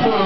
We're